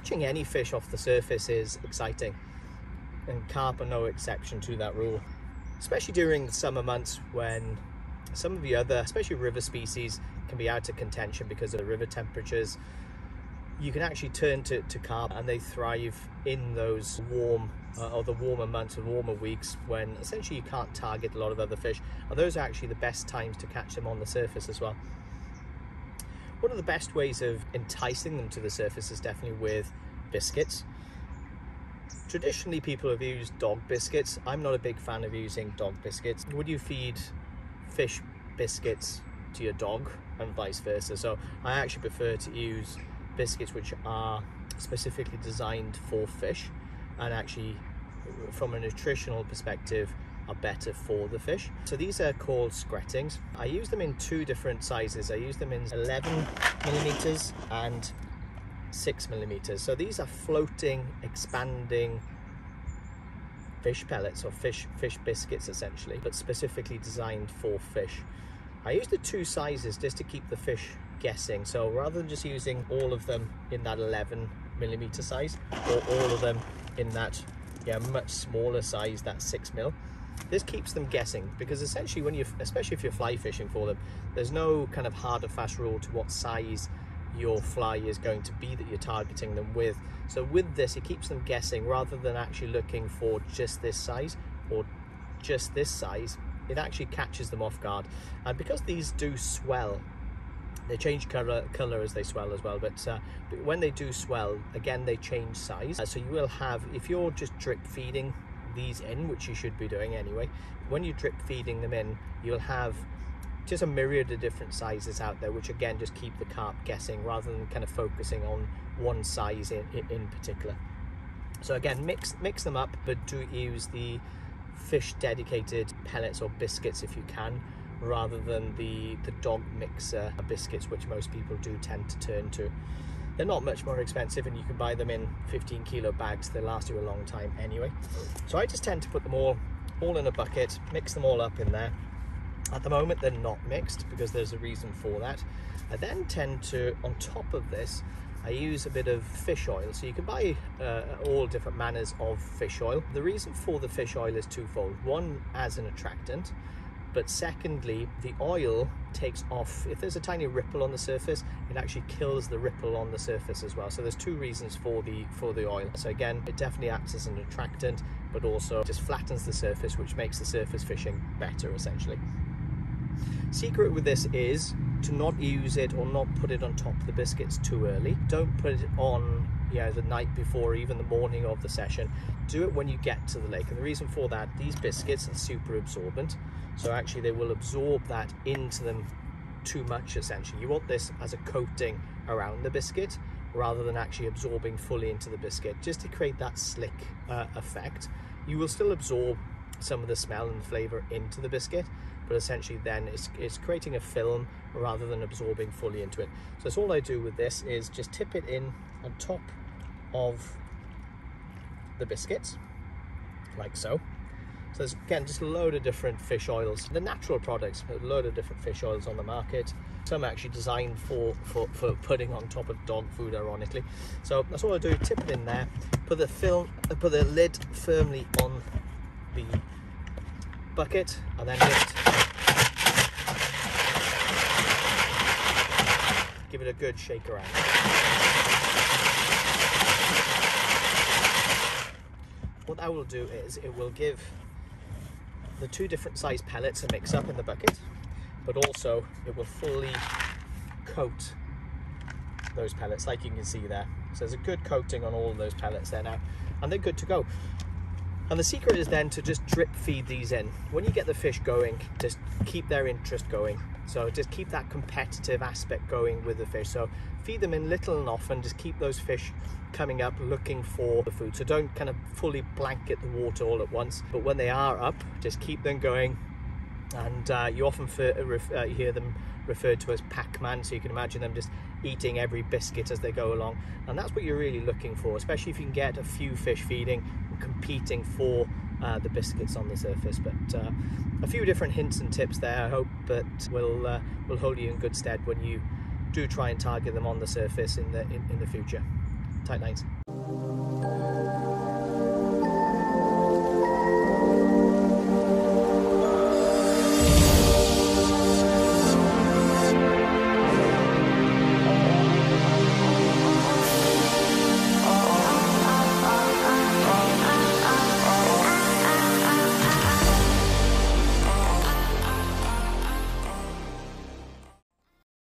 Catching any fish off the surface is exciting and carp are no exception to that rule. Especially during the summer months when some of the other, especially river species, can be out of contention because of the river temperatures. You can actually turn to, to carp and they thrive in those warm uh, or the warmer months and warmer weeks when essentially you can't target a lot of other fish. And those are actually the best times to catch them on the surface as well. One of the best ways of enticing them to the surface is definitely with biscuits. Traditionally, people have used dog biscuits. I'm not a big fan of using dog biscuits. Would you feed fish biscuits to your dog and vice versa? So I actually prefer to use biscuits which are specifically designed for fish and actually from a nutritional perspective are better for the fish. So these are called Skrettings. I use them in two different sizes. I use them in 11 millimeters and six millimeters. So these are floating, expanding fish pellets or fish fish biscuits essentially, but specifically designed for fish. I use the two sizes just to keep the fish guessing. So rather than just using all of them in that 11 millimeter size or all of them in that yeah much smaller size, that six mil, this keeps them guessing because essentially when you, especially if you're fly fishing for them, there's no kind of hard or fast rule to what size your fly is going to be that you're targeting them with. So with this, it keeps them guessing rather than actually looking for just this size or just this size, it actually catches them off guard. And because these do swell, they change color, color as they swell as well, but, uh, but when they do swell, again, they change size. Uh, so you will have, if you're just drip feeding these in, which you should be doing anyway, when you drip feeding them in, you'll have just a myriad of different sizes out there, which again just keep the carp guessing rather than kind of focusing on one size in, in particular. So again, mix mix them up, but do use the fish dedicated pellets or biscuits if you can, rather than the, the dog mixer biscuits, which most people do tend to turn to. They're not much more expensive and you can buy them in 15 kilo bags. They last you a long time anyway. So I just tend to put them all, all in a bucket, mix them all up in there. At the moment, they're not mixed because there's a reason for that. I then tend to, on top of this, I use a bit of fish oil. So you can buy uh, all different manners of fish oil. The reason for the fish oil is twofold. One, as an attractant, but secondly the oil takes off. If there's a tiny ripple on the surface it actually kills the ripple on the surface as well. So there's two reasons for the for the oil. So again it definitely acts as an attractant but also just flattens the surface which makes the surface fishing better essentially. Secret with this is to not use it or not put it on top of the biscuits too early. Don't put it on yeah, the night before, even the morning of the session. Do it when you get to the lake. And the reason for that, these biscuits are super absorbent. So actually they will absorb that into them too much essentially. You want this as a coating around the biscuit rather than actually absorbing fully into the biscuit, just to create that slick uh, effect. You will still absorb some of the smell and flavor into the biscuit, but essentially then it's, it's creating a film rather than absorbing fully into it. So that's all I do with this is just tip it in on top of the biscuits, like so. So there's again just a load of different fish oils. The natural products, a load of different fish oils on the market. Some actually designed for, for, for putting on top of dog food, ironically. So that's all I do, tip it in there, put the film, put the lid firmly on the bucket, and then just give it a good shake around. What that will do is it will give the two different size pellets a mix up in the bucket, but also it will fully coat those pellets like you can see there. So there's a good coating on all of those pellets there now, and they're good to go. And the secret is then to just drip feed these in. When you get the fish going, just keep their interest going. So just keep that competitive aspect going with the fish. So feed them in little and often, just keep those fish coming up looking for the food. So don't kind of fully blanket the water all at once, but when they are up, just keep them going. And uh, you often uh, hear them referred to as Pac-Man, so you can imagine them just eating every biscuit as they go along. And that's what you're really looking for, especially if you can get a few fish feeding competing for uh, the biscuits on the surface. But uh, a few different hints and tips there, I hope that will, uh, will hold you in good stead when you do try and target them on the surface in the, in, in the future. Tight lines.